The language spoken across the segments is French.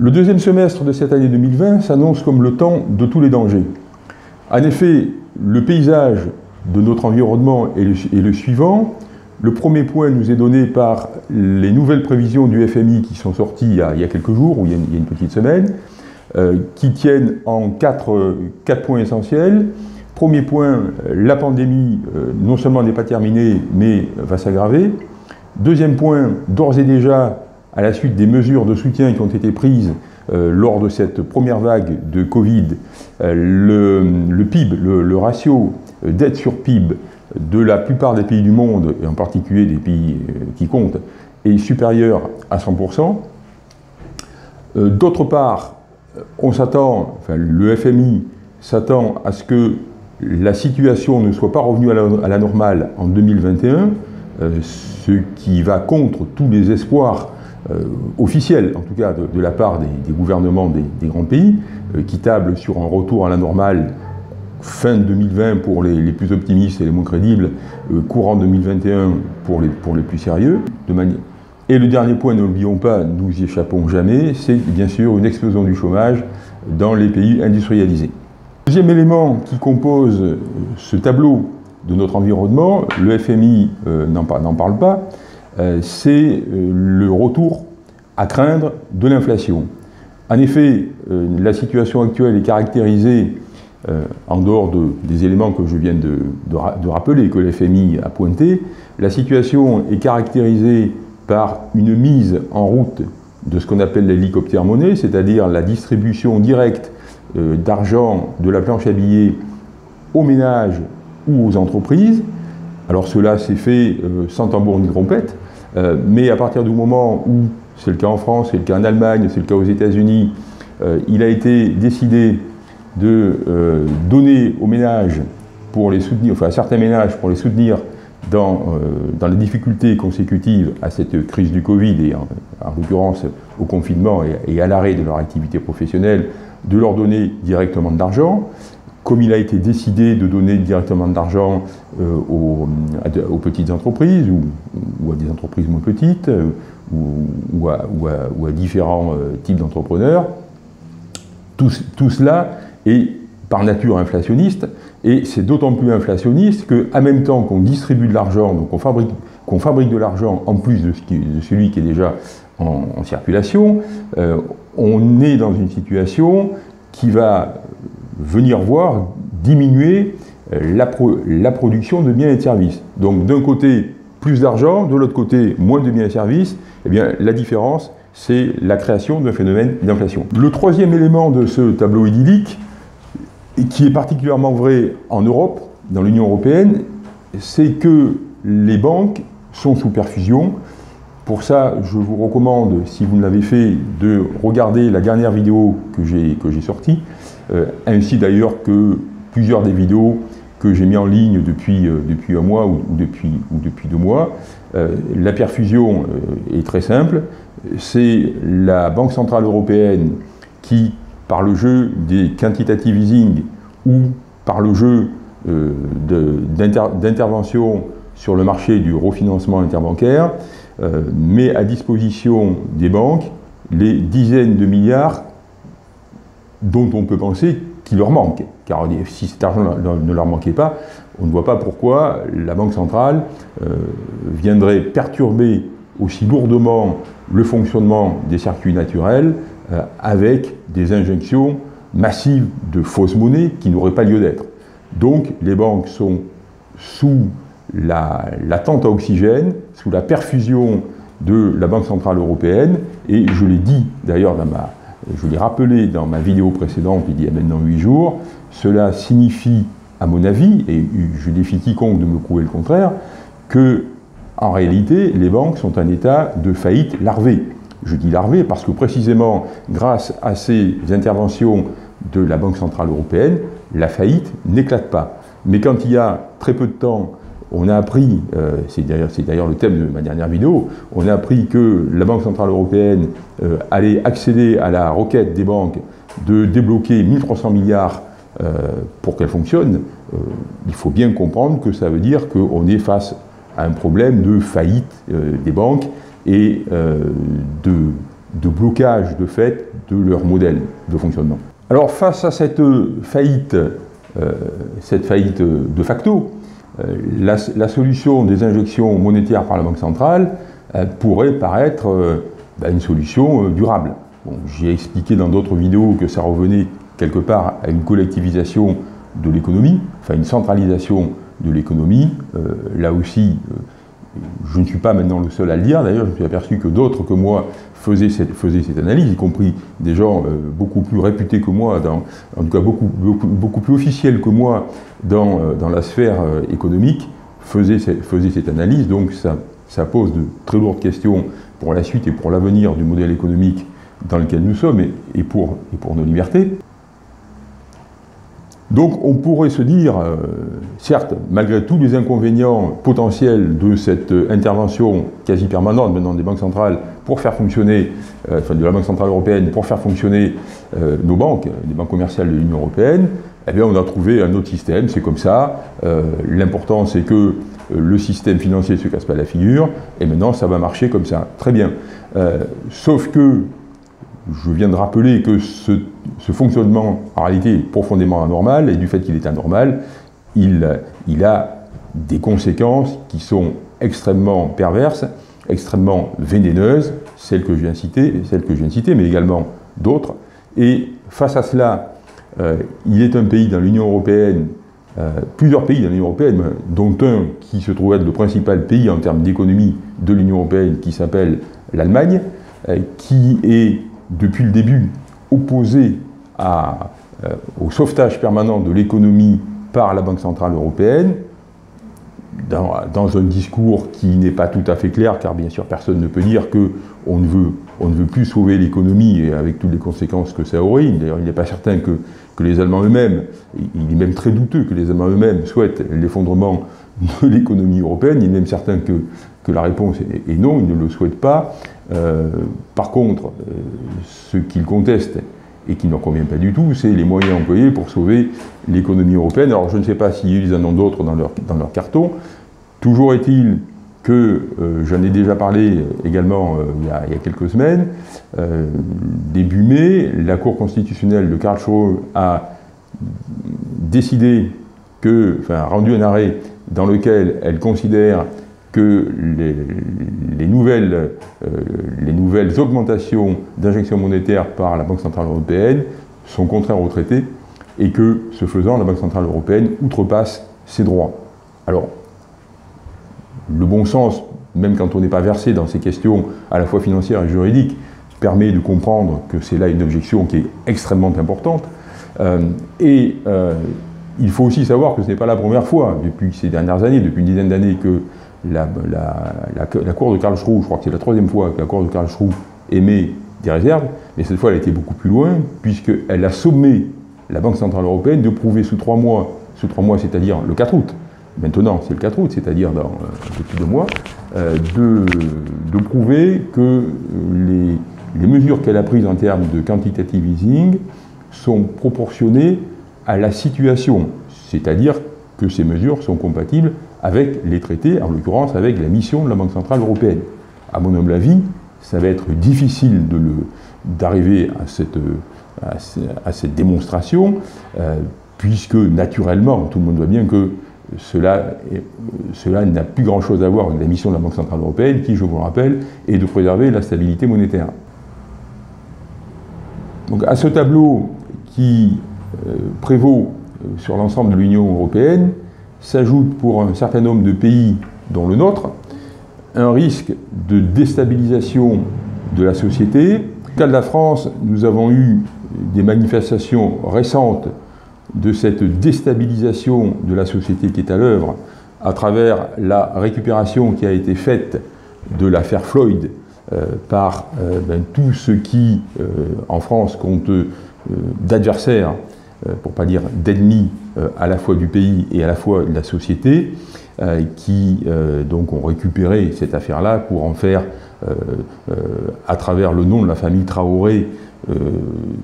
Le deuxième semestre de cette année 2020 s'annonce comme le temps de tous les dangers. En effet, le paysage de notre environnement est le, suivant. Le premier point nous est donné par les nouvelles prévisions du FMI qui sont sorties il y a, quelques jours, ou il y a une, petite semaine, euh, qui tiennent en quatre, points essentiels. Premier point, la pandémie euh, non seulement n'est pas terminée, mais va s'aggraver. Deuxième point, d'ores et déjà, à la suite des mesures de soutien qui ont été prises euh, lors de cette première vague de Covid, euh, le, PIB, le, ratio dette sur PIB de la plupart des pays du monde, et en particulier des pays euh, qui comptent, est supérieur à 100%. D'autre part, on s'attend, enfin, le FMI s'attend à ce que la situation ne soit pas revenue à la, normale en 2021, ce qui va contre tous les espoirs euh, officielle, en tout cas de, la part des, gouvernements des, grands pays, euh, qui tablent sur un retour à la normale fin 2020 pour les, plus optimistes et les moins crédibles, euh, courant 2021 pour les, pour les plus sérieux. Et le dernier point, n'oublions pas, nous y échappons jamais, c'est bien sûr une explosion du chômage dans les pays industrialisés. Deuxième élément qui compose ce tableau de notre environnement, le FMI n'en parle pas, euh, c'est euh, le retour à craindre de l'inflation. En effet, euh, la situation actuelle est caractérisée, en dehors des éléments que je viens de, de rappeler, que l'FMI a pointé, la situation est caractérisée par une mise en route de ce qu'on appelle l'hélicoptère monnaie, c'est-à-dire la distribution directe d'argent de la planche à billets aux ménages ou aux entreprises. Alors cela s'est fait sans tambour ni trompette, euh, mais à partir du moment où, c'est le cas en France, c'est le cas en Allemagne, c'est le cas aux États-Unis, euh, il a été décidé de euh, donner aux ménages pour les soutenir, enfin à certains ménages pour les soutenir dans, dans les difficultés consécutives à cette crise du Covid et en, l'occurrence au confinement et, à l'arrêt de leur activité professionnelle, de leur donner directement de l'argent comme il a été décidé de donner directement de l'argent euh, aux, petites entreprises ou, à des entreprises moins petites euh, ou, à, différents euh, types d'entrepreneurs, tout, cela est par nature inflationniste et c'est d'autant plus inflationniste qu'en même temps qu'on distribue de l'argent, donc qu'on fabrique, de l'argent en plus de, celui qui est déjà en circulation, on est dans une situation qui va venir voir diminuer euh, la, production de biens et de services. Donc d'un côté, plus d'argent, de l'autre côté, moins de biens et services, eh bien la différence, c'est la création d'un phénomène d'inflation. Le troisième élément de ce tableau idyllique, qui est particulièrement vrai en Europe, dans l'Union européenne, c'est que les banques sont sous perfusion. Pour ça, je vous recommande, si vous ne l'avez fait, de regarder la dernière vidéo que j'ai sortie, euh, ainsi d'ailleurs que plusieurs des vidéos que j'ai mis en ligne depuis, euh, depuis un mois ou, depuis, ou depuis deux mois. Euh, la perfusion est très simple. C'est la Banque Centrale Européenne qui, par le jeu des quantitative easing ou par le jeu d'intervention sur le marché du refinancement interbancaire, met à disposition des banques les dizaines de milliards dont on peut penser qu'il leur manque. Car si cet argent ne leur manquait pas, on ne voit pas pourquoi la Banque centrale euh, viendrait perturber aussi lourdement le fonctionnement des circuits naturels euh, avec des injections massives de fausses monnaies qui n'auraient pas lieu d'être. Donc les banques sont sous la, la tente à oxygène, sous la perfusion de la Banque Centrale Européenne, et je l'ai dit d'ailleurs dans ma je l'ai rappelé dans ma vidéo précédente il y a maintenant 8 jours, cela signifie, à mon avis, et je défie quiconque de me prouver le contraire, que en réalité, les banques sont en état de faillite larvée. Je dis larvée parce que précisément, grâce à ces interventions de la Banque Centrale Européenne, la faillite n'éclate pas. Mais quand il y a très peu de temps on a appris, euh, c'est d'ailleurs le thème de ma dernière vidéo, on a appris que la Banque Centrale Européenne euh, allait accéder à la requête des banques de débloquer 1300 milliards euh, pour qu'elle fonctionne. il faut bien comprendre que ça veut dire qu'on est face à un problème de faillite des banques et de, de blocage de fait de leur modèle de fonctionnement. Alors face à cette faillite, cette faillite de facto, la, solution des injections monétaires par la Banque centrale pourrait paraître ben, une solution durable. J'ai expliqué dans d'autres vidéos que ça revenait quelque part à une collectivisation de l'économie, enfin une centralisation de l'économie. Euh, là aussi, euh, je ne suis pas maintenant le seul à le dire, d'ailleurs je me suis aperçu que d'autres que moi faisaient cette, analyse, y compris des gens euh, beaucoup plus réputés que moi, en tout cas beaucoup, beaucoup, plus officiels que moi dans, dans la sphère économique, faisaient, faisaient, cette analyse. Donc ça, pose de très lourdes questions pour la suite et pour l'avenir du modèle économique dans lequel nous sommes et, pour, et pour nos libertés. Donc on pourrait se dire, euh, certes, malgré tous les inconvénients potentiels de cette intervention quasi permanente maintenant des banques centrales pour faire fonctionner, euh, enfin de la Banque centrale européenne pour faire fonctionner euh, nos banques, les banques commerciales de l'Union européenne, eh bien on a trouvé un autre système, c'est comme ça. L'important c'est que le système financier ne se casse pas la figure, et maintenant ça va marcher comme ça. Très bien. sauf que je viens de rappeler que ce, fonctionnement, en réalité, est profondément anormal, et du fait qu'il est anormal, il, a des conséquences qui sont extrêmement perverses, extrêmement vénéneuses, celles que je viens de celles que je viens mais également d'autres. Et face à cela, euh, il est un pays dans l'Union européenne, euh, plusieurs pays dans l'Union européenne, dont un qui se trouve être le principal pays en termes d'économie de l'Union européenne, qui s'appelle l'Allemagne, euh, qui est depuis le début opposé au sauvetage permanent de l'économie par la Banque Centrale Européenne, dans, un discours qui n'est pas tout à fait clair, car bien sûr personne ne peut dire qu'on ne veut, on ne veut plus sauver l'économie, et avec toutes les conséquences que ça aurait. D'ailleurs, il n'est pas certain que, que les Allemands eux-mêmes, il est même très douteux que les Allemands eux-mêmes souhaitent l'effondrement de l'économie européenne, il est même certain que, que la réponse est, non, ils ne le souhaitent pas. Euh, par contre, euh, ce qu'ils contestent et qui ne convient pas du tout, c'est les moyens employés pour sauver l'économie européenne. Alors je ne sais pas s'ils en ont d'autres dans leur, dans leur carton. Toujours est-il que, euh, j'en ai déjà parlé également il, y a, il, y a, quelques semaines, début mai, la Cour constitutionnelle de Karlsruhe a décidé que, enfin, rendu un arrêt dans lequel elle considère que les, nouvelles, euh, les nouvelles augmentations d'injection monétaire par la Banque Centrale Européenne sont contraires au traité et que, ce faisant, la Banque Centrale Européenne outrepasse ses droits. Alors, le bon sens, même quand on n'est pas versé dans ces questions à la fois financières et juridiques, permet de comprendre que c'est là une objection qui est extrêmement importante. Euh, et euh, il faut aussi savoir que ce n'est pas la première fois, depuis ces dernières années, depuis une dizaine d'années, que la, Cour de Karlsruhe, je crois que c'est la troisième fois que la Cour de Karlsruhe émet des réserves, mais cette fois elle a été beaucoup plus loin, puisqu'elle a sommé la Banque Centrale Européenne de prouver sous trois mois, sous trois mois, c'est-à-dire le 4 août, maintenant c'est le 4 août, c'est-à-dire dans euh, depuis deux mois, euh, de, prouver que les, les mesures qu'elle a prises en termes de quantitative easing sont proportionnées à la situation, c'est-à-dire que ces mesures sont compatibles avec les traités, en l'occurrence avec la mission de la Banque Centrale Européenne. À mon humble avis, ça va être difficile d'arriver à cette, démonstration, euh, puisque naturellement, tout le monde voit bien que cela, cela n'a plus grand-chose à voir avec la mission de la Banque Centrale Européenne, qui, je vous le rappelle, est de préserver la stabilité monétaire. Donc à ce tableau qui euh, prévaut euh, sur l'ensemble de l'Union européenne, s'ajoute pour un certain nombre de pays, dont le nôtre, un risque de déstabilisation de la société. Dans le cas de la France, nous avons eu des manifestations récentes de cette déstabilisation de la société qui est à l'œuvre à travers la récupération qui a été faite de l'affaire Floyd euh, par ben, tous ceux qui, en France, d'adversaires euh, pour pas dire d'ennemis euh, à la fois du pays et à la fois de la société, euh, qui donc ont récupéré cette affaire-là pour en faire, à travers le nom de la famille Traoré,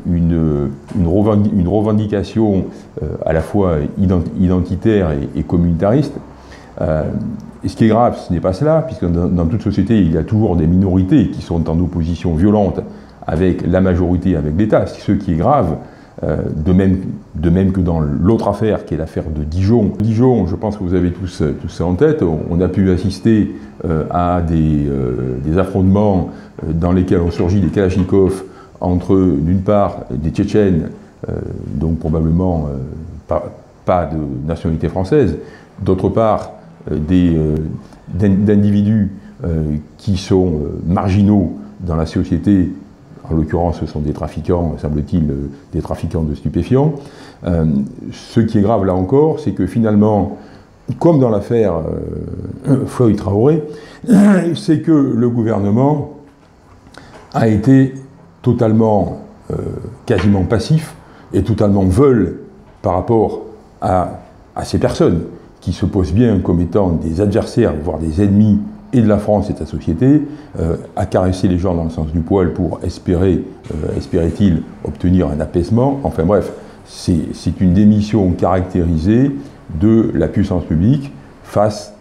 une, une, revendication à la fois identitaire et, communitariste. et ce qui est grave, ce n'est pas cela, puisque dans, toute société, il y a toujours des minorités qui sont en opposition violente avec la majorité, avec l'État. Ce qui est grave, euh, de, même, de même que dans l'autre affaire, qui est l'affaire de Dijon. Dijon, je pense que vous avez tous, tous ça en tête, on a pu assister euh, à des, euh, affrontements dans lesquels ont surgi des Kalachnikov entre, d'une part, des Tchétchènes, donc probablement pas, pas, de nationalité française, d'autre part, d'individus qui sont marginaux dans la société en l'occurrence ce sont des trafiquants, semble-t-il, euh, des trafiquants de stupéfiants. Euh, ce qui est grave là encore, c'est que finalement, comme dans l'affaire euh, Floyd Traoré, c'est que le gouvernement a été totalement, quasiment passif et totalement veule par rapport à, à ces personnes qui se posent bien comme étant des adversaires, voire des ennemis et de la France et de sa société, euh, à caresser les gens dans le sens du poil pour espérer, euh, espérait-il, obtenir un apaisement. Enfin bref, c'est une démission caractérisée de la puissance publique face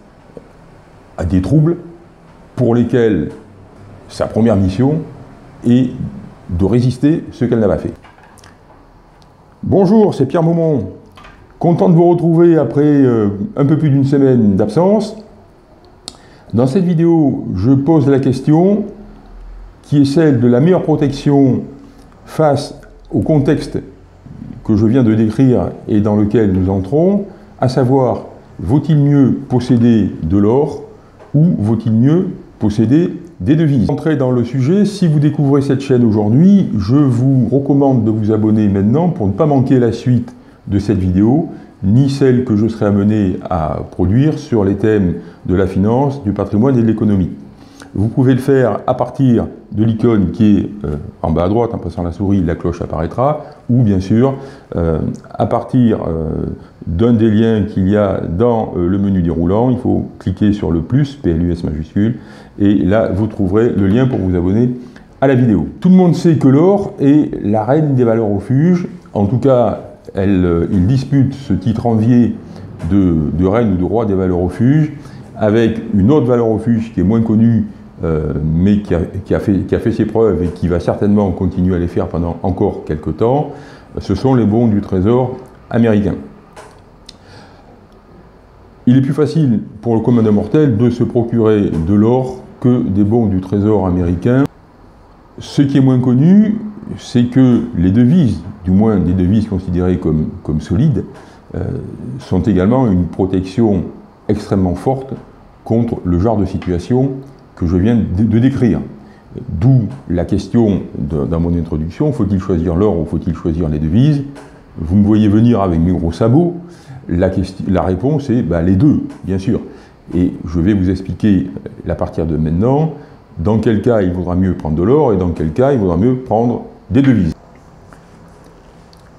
à des troubles pour lesquels sa première mission est de résister ce qu'elle n'a pas fait. Bonjour, c'est Pierre Maumont. Content de vous retrouver après euh, un peu plus d'une semaine d'absence. Dans cette vidéo, je pose la question qui est celle de la meilleure protection face au contexte que je viens de décrire et dans lequel nous entrons, à savoir, vaut-il mieux posséder de l'or ou vaut-il mieux posséder des devises? Entrez dans le sujet, si vous découvrez cette chaîne aujourd'hui, je vous recommande de vous abonner maintenant pour ne pas manquer la suite de cette vidéo ni celle que je serai amené à produire sur les thèmes de la finance, du patrimoine et de l'économie. Vous pouvez le faire à partir de l'icône qui est euh, en bas à droite, en passant la souris, la cloche apparaîtra, ou bien sûr euh, à partir euh, d'un des liens qu'il y a dans le menu déroulant, il faut cliquer sur le plus, PLUS majuscule, et là vous trouverez le lien pour vous abonner à la vidéo. Tout le monde sait que l'or est la reine des valeurs refuges, en tout cas euh, il dispute ce titre envié de, reine ou de roi des valeurs refuges avec une autre valeur refuge qui est moins connue euh, mais qui a, fait, ses preuves et qui va certainement continuer à les faire pendant encore quelques temps, ce sont les bons du trésor américain. Il est plus facile pour le commun mortel de se procurer de l'or que des bons du trésor américain. Ce qui est moins connu, c'est que les devises, du moins des devises considérées comme, solides, euh, sont également une protection extrêmement forte contre le genre de situation que je viens de, décrire. D'où la question dans mon introduction, faut-il choisir l'or ou faut-il choisir les devises? Vous me voyez venir avec mes gros sabots, la, réponse est bah, les deux, bien sûr. Et je vais vous expliquer à partir de maintenant dans quel cas il vaudra mieux prendre de l'or et dans quel cas il vaudra mieux prendre des devises.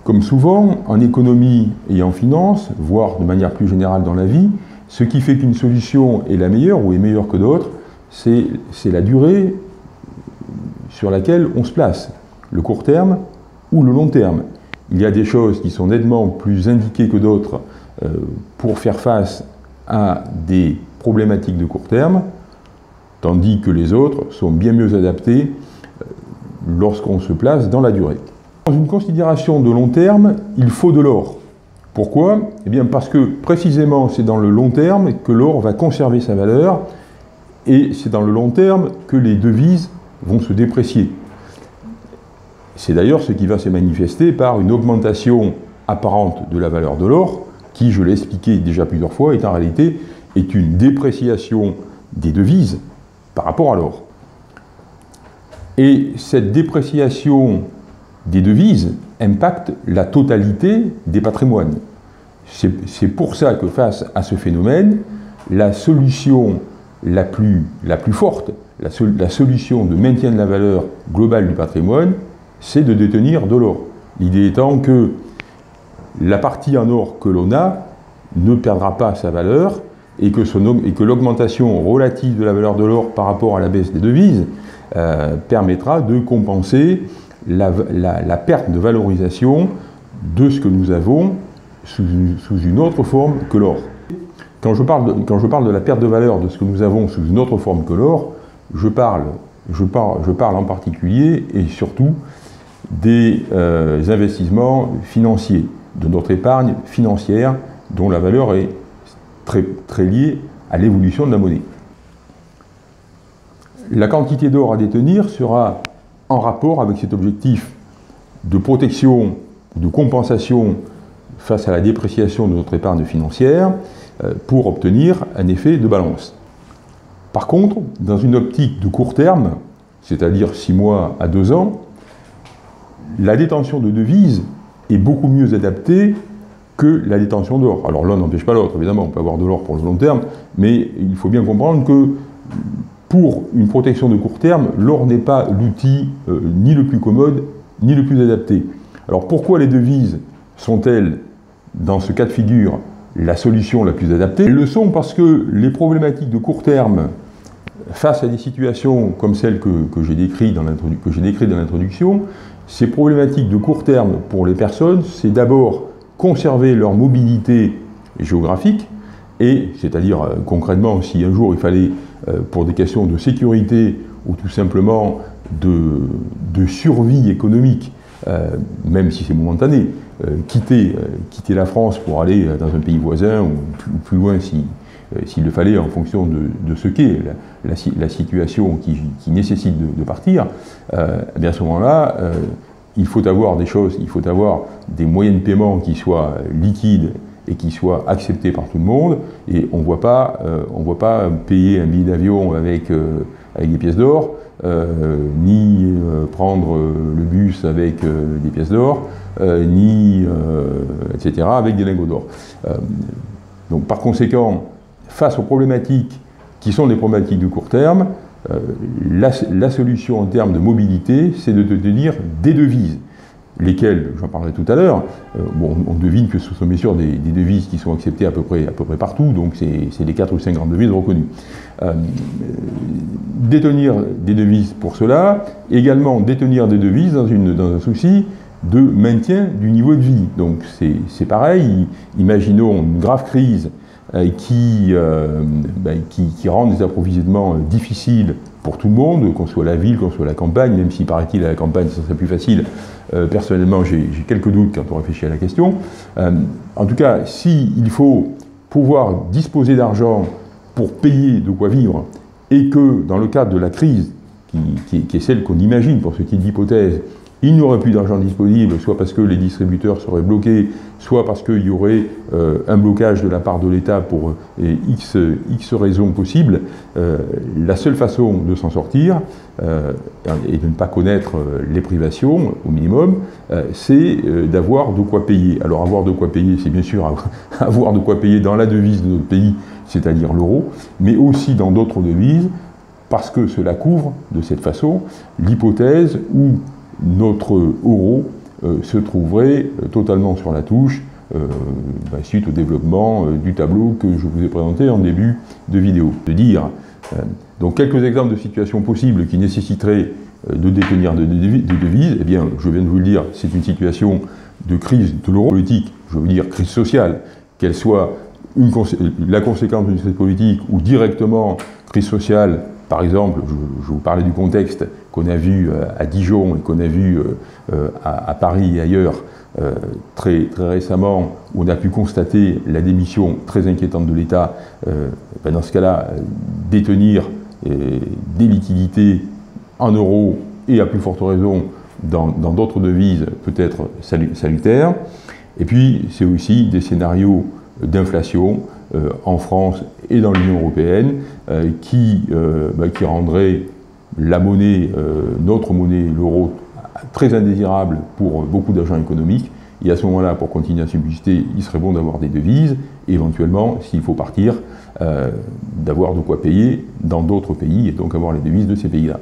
Comme souvent, en économie et en finance, voire de manière plus générale dans la vie, ce qui fait qu'une solution est la meilleure ou est meilleure que d'autres, c'est la durée sur laquelle on se place, le court terme ou le long terme. Il y a des choses qui sont nettement plus indiquées que d'autres euh, pour faire face à des problématiques de court terme, tandis que les autres sont bien mieux adaptées lorsqu'on se place dans la durée. Dans une considération de long terme, il faut de l'or. Pourquoi? Eh bien parce que précisément c'est dans le long terme que l'or va conserver sa valeur et c'est dans le long terme que les devises vont se déprécier. C'est d'ailleurs ce qui va se manifester par une augmentation apparente de la valeur de l'or, qui, je l'ai expliqué déjà plusieurs fois, est en réalité une dépréciation des devises par rapport à l'or. Et cette dépréciation des devises impacte la totalité des patrimoines. C'est pour ça que face à ce phénomène, la solution la plus, la plus forte, la, la, solution de maintien de la valeur globale du patrimoine, c'est de détenir de l'or. L'idée étant que la partie en or que l'on a ne perdra pas sa valeur et que, l'augmentation relative de la valeur de l'or par rapport à la baisse des devises euh, permettra de compenser la, perte de valorisation de ce que nous avons sous une, autre forme que l'or. Quand, je parle de, quand je parle de la perte de valeur de ce que nous avons sous une autre forme que l'or, je parle je parle, en particulier et surtout des euh, investissements financiers, de notre épargne financière dont la valeur est très, très liée à l'évolution de la monnaie. La quantité d'or à détenir sera en rapport avec cet objectif de protection, de compensation face à la dépréciation de notre épargne financière euh, pour obtenir un effet de balance. Par contre, dans une optique de court terme, c'est-à-dire 6 mois à 2 ans, la détention de devises est beaucoup mieux adaptée que la détention d'or. Alors l'un n'empêche pas l'autre, évidemment, on peut avoir de l'or pour le long terme, mais il faut bien comprendre que pour une protection de court terme, l'or n'est pas l'outil euh, ni le plus commode, ni le plus adapté. Alors pourquoi les devises sont-elles, dans ce cas de figure, la solution la plus adaptée? Elles le sont parce que les problématiques de court terme face à des situations comme celles que, j'ai décrites dans l'introduction, ces problématiques de court terme pour les personnes, c'est d'abord conserver leur mobilité géographique, et c'est-à-dire euh, concrètement, si un jour il fallait, euh, pour des questions de sécurité ou tout simplement de, survie économique, euh, même si c'est momentané, quitter, quitter la France pour aller dans un pays voisin ou plus loin si, s'il le fallait en fonction de, ce qu'est la, situation qui, nécessite de, partir, eh bien à ce moment-là, il faut avoir des choses, il faut avoir des moyens de paiement qui soient liquides et qui soient acceptés par tout le monde. Et on ne voit pas payer un billet d'avion avec, des pièces d'or, ni prendre le bus avec des pièces d'or, ni etc. avec des lingots d'or. donc par conséquent, face aux problématiques qui sont des problématiques de court terme, euh, la, solution en termes de mobilité, c'est de tenir des devises, lesquelles, j'en parlerai tout à l'heure, euh, on devine que ce sont bien sûr des, devises qui sont acceptées à peu près, partout, donc c'est les 4 ou 5 grandes devises reconnues. Euh, détenir des devises pour cela, également détenir des devises dans un souci de maintien du niveau de vie. Donc c'est pareil, imaginons une grave crise euh, euh, ben, qui, qui, rendent des approvisionnements euh, difficiles pour tout le monde, qu'on soit la ville, qu'on soit la campagne, même si paraît-il à la campagne ça serait plus facile. personnellement, j'ai quelques doutes quand on réfléchit à la question. en tout cas, s'il faut pouvoir disposer d'argent pour payer de quoi vivre, et que dans le cadre de la crise, qui, qui est celle qu'on imagine pour ce type d'hypothèse, il n'y aurait plus d'argent disponible, soit parce que les distributeurs seraient bloqués, soit parce qu'il y aurait euh, un blocage de la part de l'État pour euh, X, X, raisons possibles. Euh, la seule façon de s'en sortir, et de ne pas connaître les privations au minimum, c'est d'avoir de quoi payer. Alors avoir de quoi payer, c'est bien sûr avoir de quoi payer dans la devise de notre pays, c'est-à-dire l'euro, mais aussi dans d'autres devises, parce que cela couvre de cette façon l'hypothèse où notre euro euh, se trouverait euh, totalement sur la touche euh, bah, suite au développement du tableau que je vous ai présenté en début de vidéo. Dire, donc quelques exemples de situations possibles qui nécessiteraient de détenir des devises, eh bien, je viens de vous le dire, c'est une situation de crise de l'euro politique, je veux dire crise sociale, qu'elle soit la conséquence d'une crise politique ou directement crise sociale par exemple, je, vous parlais du contexte qu'on a vu euh, à Dijon et qu'on a vu euh, euh, à, Paris et ailleurs très, très, récemment, où on a pu constater la démission très inquiétante de l'État. Ben dans ce cas-là, détenir des liquidités en euros et à plus forte raison dans d'autres devises peut être salutaire. Et puis, c'est aussi des scénarios d'inflation en France et dans l'Union européenne qui, bah, qui rendrait la monnaie, notre monnaie, l'euro, très indésirable pour beaucoup d'agents économiques. Et à ce moment-là, pour continuer à subsister, il serait bon d'avoir des devises, éventuellement, s'il faut partir, d'avoir de quoi payer dans d'autres pays, et donc avoir les devises de ces pays-là.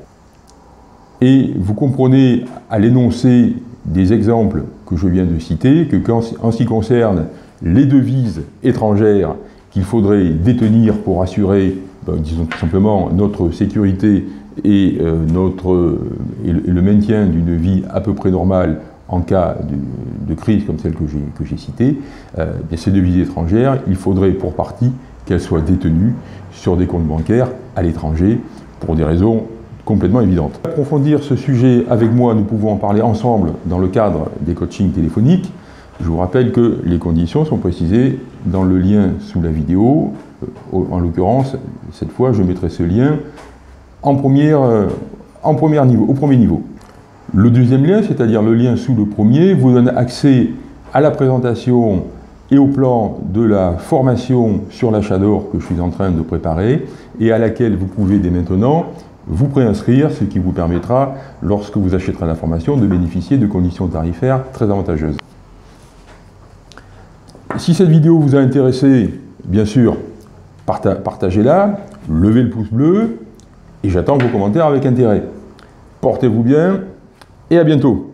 Et vous comprenez à l'énoncé des exemples que je viens de citer, que en ce qui concerne les devises étrangères qu'il faudrait détenir pour assurer, ben, disons tout simplement, notre sécurité et, euh, notre, et le, maintien d'une vie à peu près normale en cas de, crise comme celle que j'ai citée, euh, ces devises étrangères, il faudrait pour partie qu'elles soient détenues sur des comptes bancaires à l'étranger pour des raisons complètement évidente. Pour approfondir ce sujet avec moi, nous pouvons en parler ensemble dans le cadre des coachings téléphoniques. Je vous rappelle que les conditions sont précisées dans le lien sous la vidéo. Euh, en l'occurrence, cette fois, je mettrai ce lien en, première, en premier niveau, au premier niveau. Le deuxième lien, c'est-à-dire le lien sous le premier, vous donne accès à la présentation et au plan de la formation sur l'achat d'or que je suis en train de préparer et à laquelle vous pouvez dès maintenant vous préinscrire, ce qui vous permettra, lorsque vous achèterez la formation, de bénéficier de conditions tarifaires très avantageuses. Si cette vidéo vous a intéressé, bien sûr, partagez-la, levez le pouce bleu et j'attends vos commentaires avec intérêt. Portez-vous bien et à bientôt